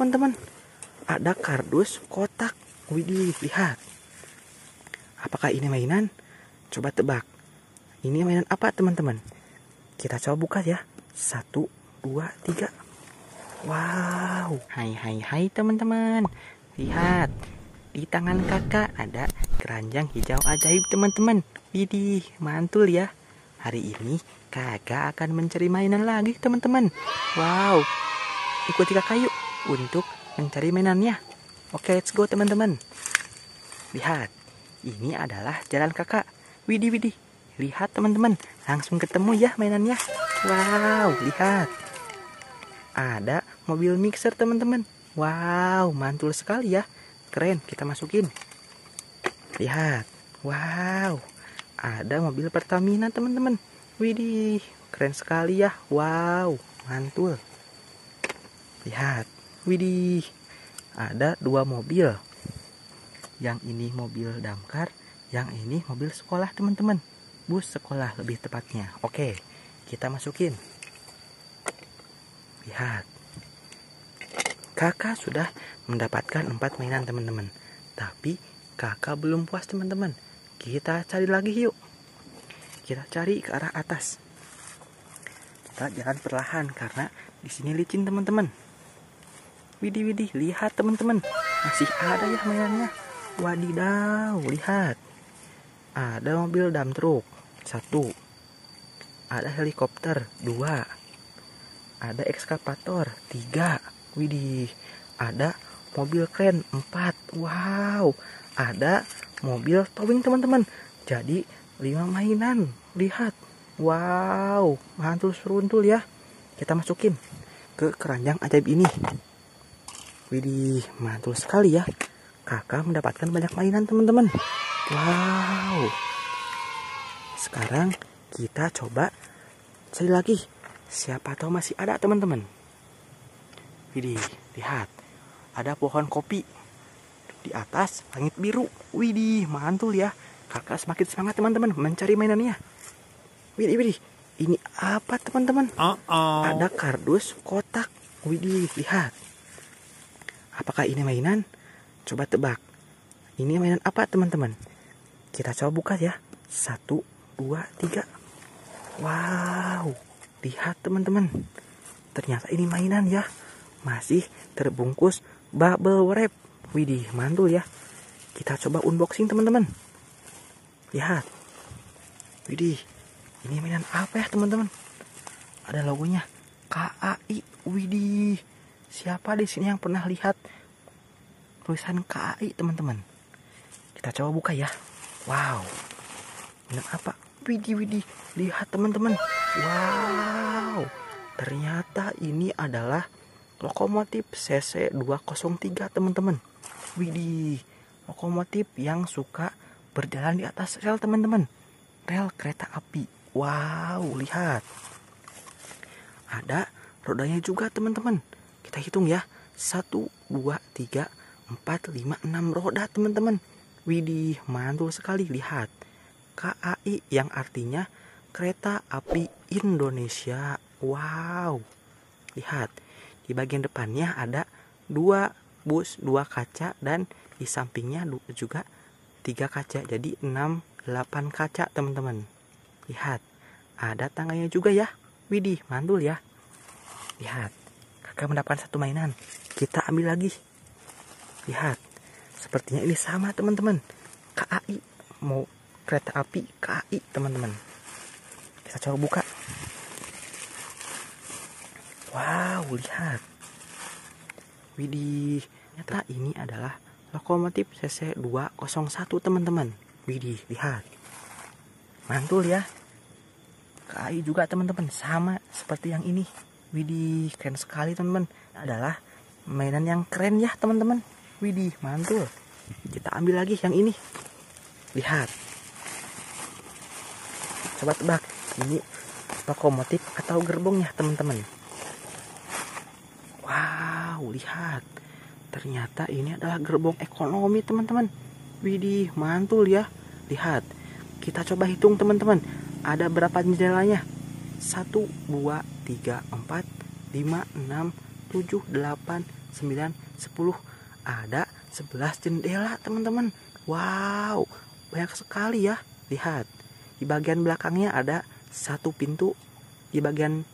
teman-teman. Ada kardus kotak. Widih, lihat. Apakah ini mainan? Coba tebak. Ini mainan apa teman-teman? Kita coba buka ya. Satu, dua, tiga. Wow. Hai hai hai teman-teman. Lihat. Di tangan kakak ada keranjang hijau ajaib teman-teman. Widih, mantul ya. Hari ini kakak akan mencari mainan lagi teman-teman. Wow. Ikuti kakak yuk untuk mencari mainannya. Oke, let's go teman-teman. Lihat, ini adalah jalan kakak. Widih, widih. Lihat teman-teman, langsung ketemu ya mainannya. Wow, lihat. Ada mobil mixer teman-teman. Wow, mantul sekali ya. Keren, kita masukin. Lihat. Wow. Ada mobil Pertamina teman-teman. Widih, keren sekali ya. Wow, mantul. Lihat. Widih ada dua mobil. Yang ini mobil damkar, yang ini mobil sekolah teman-teman. Bus sekolah lebih tepatnya. Oke, kita masukin. Lihat. Kakak sudah mendapatkan empat mainan teman-teman. Tapi kakak belum puas teman-teman. Kita cari lagi yuk. Kita cari ke arah atas. Kita jalan perlahan karena di sini licin teman-teman. Widih widih, lihat teman-teman. Masih ada ya mainannya. Wadidaw, lihat. Ada mobil dump truck. Satu. Ada helikopter. Dua. Ada ekskavator. Tiga. Widih. Ada mobil kren. Empat. Wow. Ada mobil towing teman-teman. Jadi lima mainan. Lihat. Wow. Mantul seruntul ya. Kita masukin ke keranjang ajaib ini. Widih, mantul sekali ya. Kakak mendapatkan banyak mainan teman-teman. Wow. Sekarang kita coba cari lagi. Siapa tahu masih ada teman-teman. Widih, lihat. Ada pohon kopi. Di atas langit biru. Widih, mantul ya. Kakak semakin semangat teman-teman mencari mainannya. Widih, widih. Ini apa teman-teman? Uh -oh. Ada kardus kotak. Widih, lihat. Apakah ini mainan? Coba tebak. Ini mainan apa teman-teman? Kita coba buka ya. Satu, dua, tiga. Wow. Lihat teman-teman. Ternyata ini mainan ya. Masih terbungkus bubble wrap. Widih, mantul ya. Kita coba unboxing teman-teman. Lihat. Widih. Ini mainan apa ya teman-teman? Ada logonya. KAI. Widih Siapa di sini yang pernah lihat tulisan KAI teman-teman? Kita coba buka ya. Wow. Ini apa? Widih widih. Lihat teman-teman. Wow. Ternyata ini adalah lokomotif CC 203 teman-teman. Widih. Lokomotif yang suka berjalan di atas rel teman-teman. Rel kereta api. Wow, lihat. Ada rodanya juga teman-teman kita hitung ya. 1, 2, 3, 4, 5, 6 roda teman-teman. Widih, mantul sekali. Lihat. KAI yang artinya Kereta Api Indonesia. Wow. Lihat. Di bagian depannya ada dua bus, dua kaca dan di sampingnya juga tiga kaca. Jadi 6, 8 kaca teman-teman. Lihat. Ada tangganya juga ya. Widih, mantul ya. Lihat mereka mendapatkan satu mainan. Kita ambil lagi. Lihat. Sepertinya ini sama teman-teman. KAI. Mau kereta api KAI teman-teman. Kita coba buka. Wow, lihat. Widih. Ternyata ini adalah lokomotif CC 201 teman-teman. Widih, lihat. Mantul ya. KAI juga teman-teman. Sama seperti yang ini. Widih, keren sekali teman-teman. Adalah mainan yang keren ya teman-teman. Widih, mantul. Kita ambil lagi yang ini. Lihat. Coba tebak. Ini lokomotif atau gerbongnya teman-teman. Wow, lihat. Ternyata ini adalah gerbong ekonomi teman-teman. Widih, mantul ya. Lihat. Kita coba hitung teman-teman. Ada berapa jendelanya? 1, 2, 3, 4, 5, 6, 7, 8, 9, 10. Ada 11 jendela teman-teman. Wow, banyak sekali ya. Lihat, di bagian belakangnya ada satu pintu. Di bagian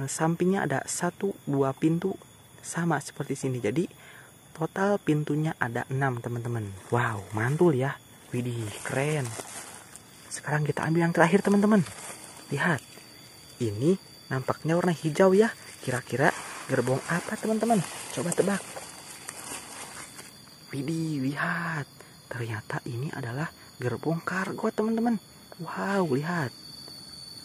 eh, sampingnya ada satu dua pintu sama seperti sini. Jadi total pintunya ada 6 teman-teman. Wow, mantul ya. Widih, keren. Sekarang kita ambil yang terakhir teman-teman. Lihat, ini nampaknya warna hijau ya. Kira-kira gerbong apa teman-teman? Coba tebak. Widih, lihat. Ternyata ini adalah gerbong kargo teman-teman. Wow, lihat.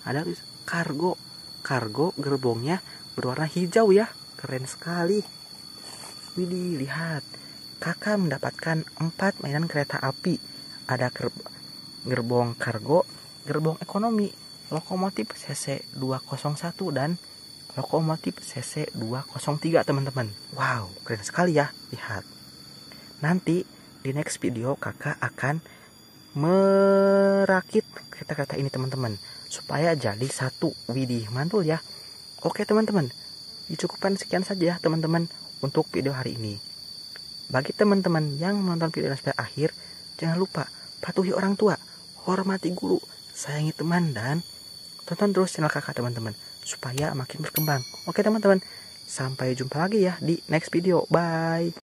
Ada kargo. Kargo gerbongnya berwarna hijau ya. Keren sekali. Widih, lihat. Kakak mendapatkan empat mainan kereta api. Ada gerbong kargo, gerbong ekonomi, lokomotif CC 201 dan lokomotif CC 203 teman-teman. Wow, keren sekali ya. Lihat. Nanti di next video kakak akan merakit kereta-kereta ini teman-teman supaya jadi satu. Widih, mantul ya. Oke teman-teman, dicukupkan sekian saja ya teman-teman untuk video hari ini. Bagi teman-teman yang menonton video sampai akhir, jangan lupa patuhi orang tua, hormati guru, sayangi teman dan tonton terus channel kakak teman-teman supaya makin berkembang. Oke teman-teman, sampai jumpa lagi ya di next video. Bye.